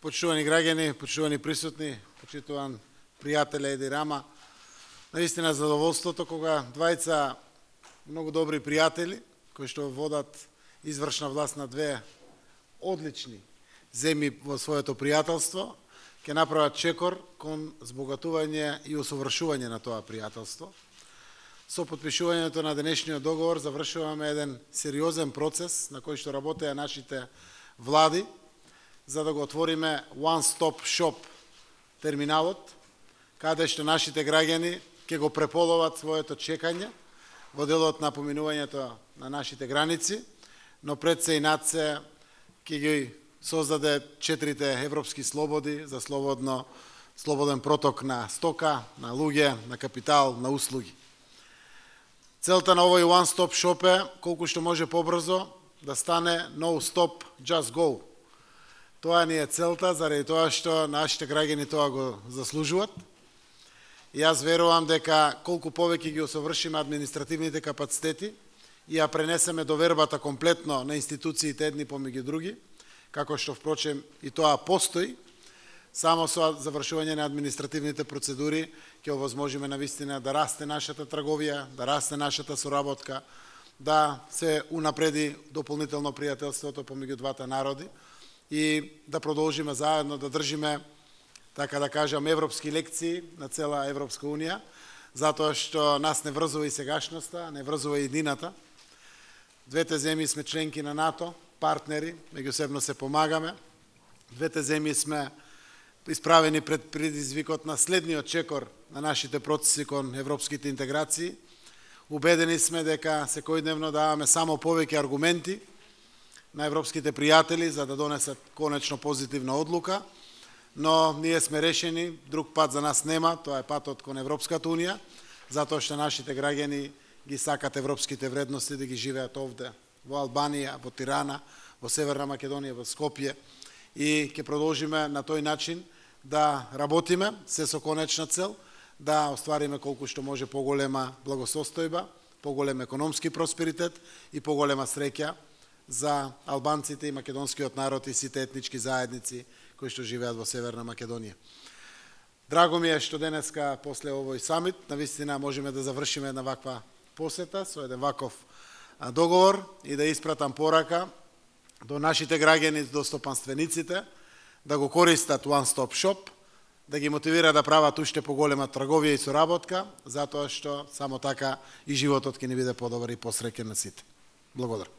Почитувани граѓани, почитувани присутни, почитуван пријателе Еди Рама, наистина задоволството кога двајца многу добри пријатели, кои што водат извршна власт на две одлични земји во своето пријателство, ќе направат чекор кон збогатување и усовршување на тоа пријателство. Со подпишувањето на денешниот договор завршуваме еден сериозен процес на кој што работеа нашите влади, за да го отвориме One Stop Shop терминалот, каде што нашите граѓани ќе го преполоват своето чекање во делот на поминувањето на нашите граници, но пред се и над се ќе ги создаде четирите европски слободи за слободно слободен проток на стока, на луѓе, на капитал, на услуги. Целта на овој One Stop Shop е колку што може побрзо да стане No Stop Just Go Тоа ни е целта, заради тоа што нашите граѓани тоа го заслужуваат. Јас верувам дека колку повеќе ги усовршиме административните капацитети и ја пренесеме довербата комплетно на институциите едни помеѓу други, како што впрочем и тоа постои, само со завршување на административните процедури ќе овозможиме на вистина да расте нашата трговија, да расте нашата соработка, да се унапреди дополнително пријателството помеѓу двата народи и да продолжиме заедно да држиме, така да кажам, европски лекции на цела Европска Унија, затоа што нас не врзува и сегашноста, не врзува и едината. Двете земји сме членки на НАТО, партнери, меѓусебно се помагаме. Двете земји сме исправени пред предизвикот на следниот чекор на нашите процеси кон европските интеграции. Убедени сме дека секојдневно даваме само повеќе аргументи на европските пријатели за да донесат конечно позитивна одлука, но ние сме решени, друг пат за нас нема, тоа е патот кон Европската Унија, затоа што нашите граѓани ги сакат европските вредности да ги живеат овде, во Албанија, во Тирана, во Северна Македонија, во Скопје. И ќе продолжиме на тој начин да работиме, се со конечна цел, да оствариме колку што може поголема благосостојба, поголем економски просперитет и поголема среќа за албанците и македонскиот народ и сите етнички заедници кои што живеат во Северна Македонија. Драго ми е што денеска после овој самит навистина можеме да завршиме една ваква посета со еден ваков договор и да испратам порака до нашите граѓани, до стопанствениците, да го користат One Stop Shop, да ги мотивира да прават уште поголема трговија и соработка, затоа што само така и животот ќе ни биде подобар и посреќен на сите. Благодарам.